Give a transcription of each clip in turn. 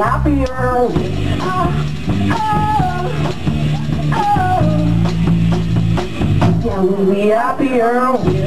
happier. Oh, oh, oh. Can we be happier?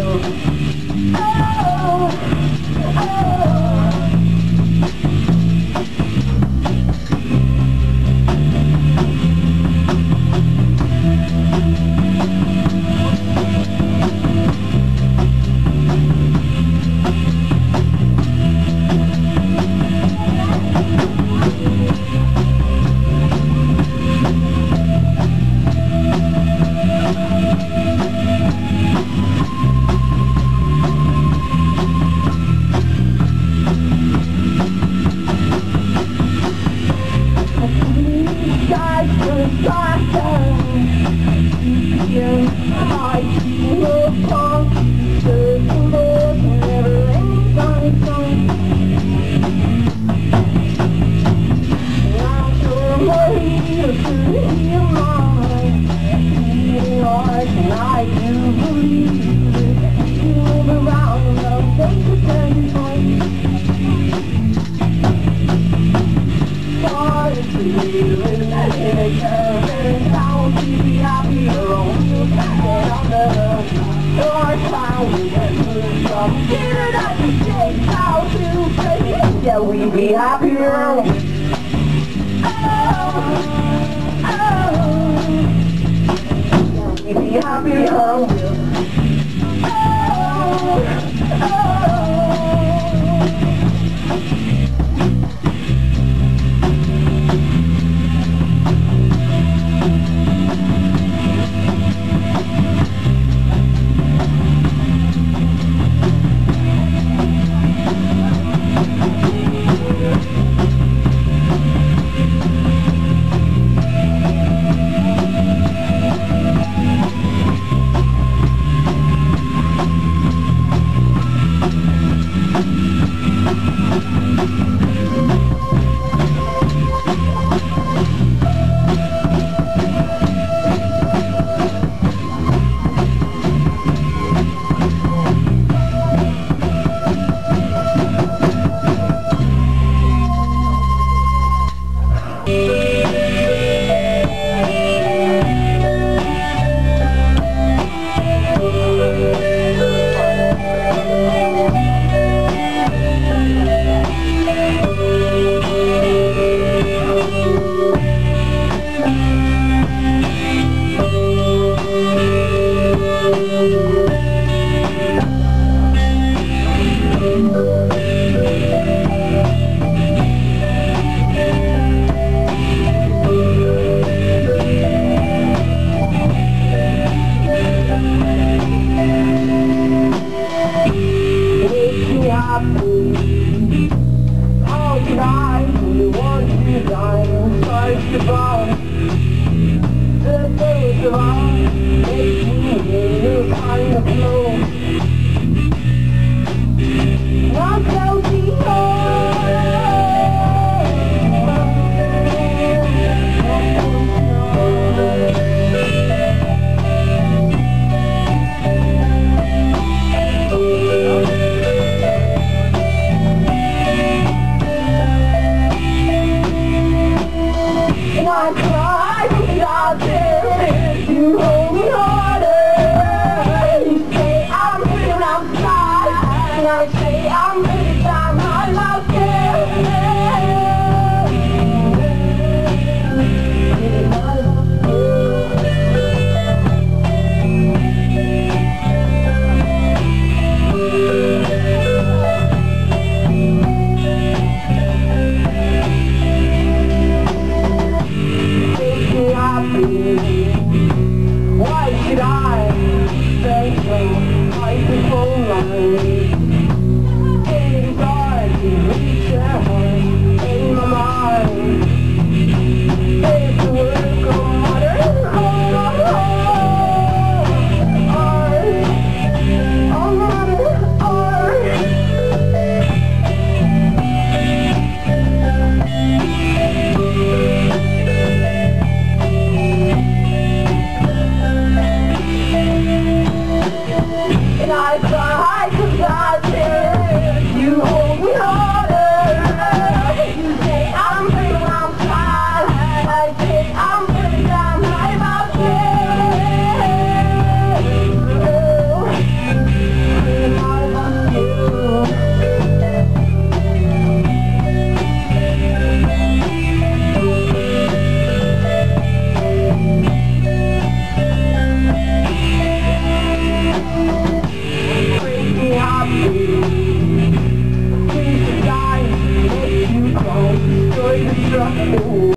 Yeah, we be happier. Oh. Yeah, we be happy. Oh, oh. goodbye.